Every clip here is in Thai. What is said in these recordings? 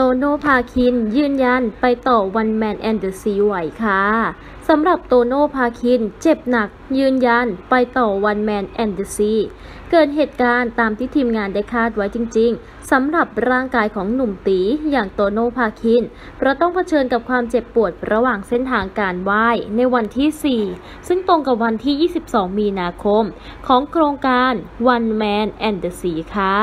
โตโน่ภาคิน ยืนยันไปต่อ One Man and the Sea ไหวค่ะ สำหรับโตโน่ภาคิน เจ็บหนัก ยืนยัน ไปต่อ One Man and the Sea เกิดเหตุการณ์ตามที่ทีมงานได้คาดไว้จริง ๆสำหรับร่างกายของหนุ่มตี๋อย่างโตโน่ภาคิน เพราะต้องเผชิญกับความเจ็บปวดระหว่างเส้นทางการว่ายในวันที่ 4 ซึ่งตรงกับวันที่ 22 มีนาคม ของโครงการ One Man and the Sea ค่ะ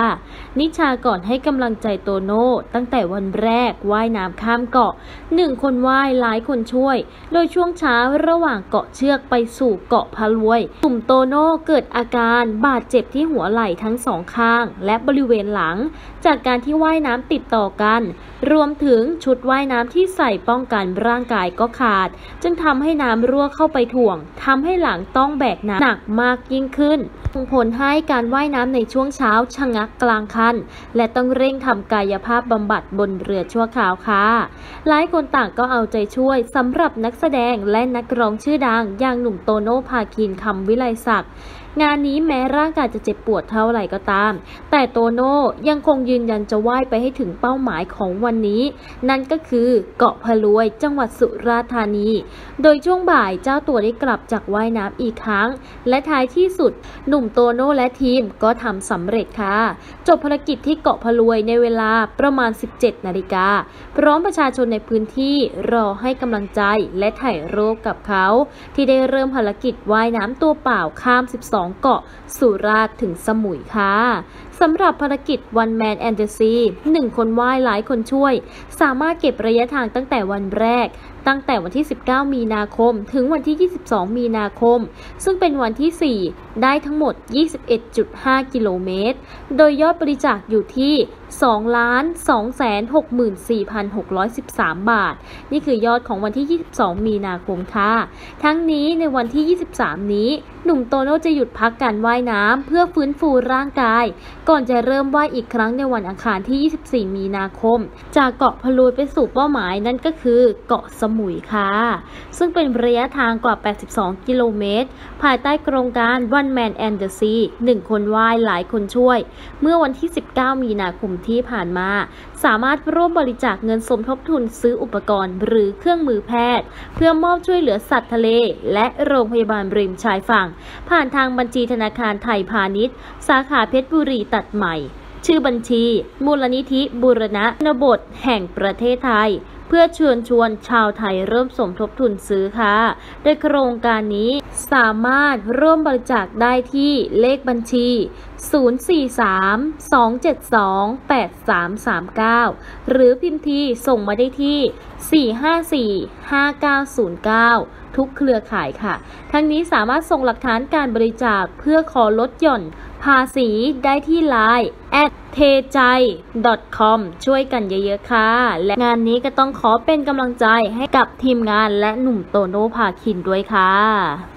นิชาก่อนให้กำลังใจโตโน่ตั้งแต่วันแรกว่ายน้ำข้ามเกาะหนึ่งคนว่ายหลายคนช่วย โดยช่วงเช้าระหว่างเกาะเชือกไปสู่เกาะพะลวย กลุ่มโตโน่เกิดอาการบาดเจ็บที่หัวไหล่ทั้งสองข้าง และบริเวณหลัง จากการที่ว่ายน้ำติดต่อกัน รวมถึงชุดว่ายน้ำที่ใส่ป้องกันร่างกายก็ขาด จึงทำให้น้ำรั่วเข้าไปถ่วงทำให้หลังต้องแบกน้ำหนักมากยิ่งขึ้นส่งผลให้การว่ายน้ำในช่วงเช้าชะงักกลางคัน และต้องเร่งทำกายภาพบำบัดบนเรือชั่วคราวค่ะ หลายคนต่างก็เอาใจช่วยสำหรับนักแสดงและนักร้องชื่อดัง อย่างหนุ่มโตโน่พาคินคำวิไลศักดิ์งานนี้แม้ร่างกายจะเจ็บปวดเท่าไหร่ก็ตาม แต่โตโน่ยังคงยืนยันจะว่ายไปให้ถึงเป้าหมายของวันนี้ นั่นก็คือเกาะพะลวยจังหวัดสุราษฎร์ธานี โดยช่วงบ่ายเจ้าตัวได้กลับจากว่ายน้ำอีกครั้ง และท้ายที่สุด หนุ่มโตโน่และทีมก็ทำสำเร็จค่ะ จบภารกิจที่เกาะพะลวยในเวลาประมาณ 17 นาฬิกา พร้อมประชาชนในพื้นที่รอให้กำลังใจและถ่ายรูปกับเขา ที่ได้เริ่มภารกิจว่ายน้ำตัวเปล่าข้าม 12 เกาะสุราษฎร์ถึงสมุยค่ะสำหรับภารกิจ One Man and the Sea หนึ่งคนว่ายหลายคนช่วย สามารถเก็บระยะทางตั้งแต่วันแรก ตั้งแต่วันที่ 19 มีนาคม ถึงวันที่ 22 มีนาคม ซึ่งเป็นวันที่ 4 ได้ทั้งหมด 21.5 กิโลเมตร โดยยอดบริจาคอยู่ที่ 2,264,613 บาท นี่คือยอดของวันที่ 22 มีนาคมค่ะ ทั้งนี้ในวันที่ 23 นี้ หนุ่มโตโน่จะหยุดพักการว่ายน้ำเพื่อฟื้นฟูร่างกายก่อนจะเริ่มว่ายอีกครั้งในวันอังคารที่ 24 มีนาคม จากเกาะพะลูไปสู่เป้าหมายนั่นก็คือเกาะสมุยค่ะ ซึ่งเป็นระยะทางกว่า 82 กิโลเมตร ภายใต้โครงการ One Man and the Sea หนึ่งคนว่ายหลายคนช่วย เมื่อวันที่ 19 มีนาคมที่ผ่านมาสามารถร่วมบริจาคเงินสมทบทุนซื้ออุปกรณ์ หรือเครื่องมือแพทย์ เพื่อมอบช่วยเหลือสัตว์ทะเล และโรงพยาบาลริมชายฝั่ง ผ่านทางบัญชีธนาคารไทยพาณิชย์ สาขาเพชรบุรีตัดใหม่ ชื่อบัญชี มูลนิธิบุรณะนบทแห่งประเทศไทยเพื่อเชิญชวนชาวไทยเริ่มสมทบทุนซื้อค่ะ โดยโครงการนี้ สามารถร่วมบริจาคได้ที่เลขบัญชี 043-272-8339 หรือพิมพ์ทีส่งมาได้ที่ 454-5909 ทุกเครือข่ายค่ะ ทั้งนี้สามารถส่งหลักฐานการบริจาคเพื่อขอลดหย่อนภาษีได้ที่ไลน์ at เทใจ .com ช่วยกันเยอะๆค่ะ และงานนี้ก็ต้องขอเป็นกำลังใจให้กับทีมงานและหนุ่มโตโน่พาคินด้วยค่ะ